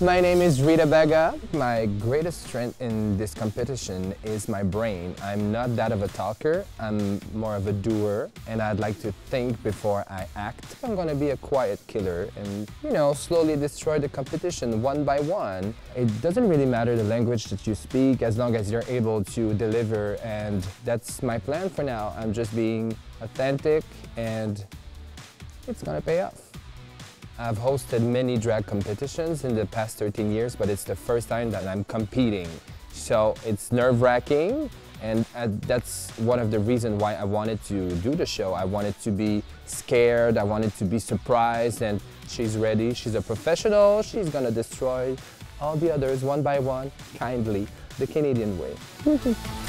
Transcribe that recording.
My name is Rita Baga. My greatest strength in this competition is my brain. I'm not that of a talker, I'm more of a doer, and I'd like to think before I act. I'm gonna be a quiet killer and, you know, slowly destroy the competition one by one. It doesn't really matter the language that you speak as long as you're able to deliver, and that's my plan for now. I'm just being authentic and it's gonna pay off. I've hosted many drag competitions in the past 13 years, but it's the first time that I'm competing. So it's nerve-wracking, and uh, that's one of the reasons why I wanted to do the show. I wanted to be scared, I wanted to be surprised, and she's ready. She's a professional, she's gonna destroy all the others one by one, kindly, the Canadian way.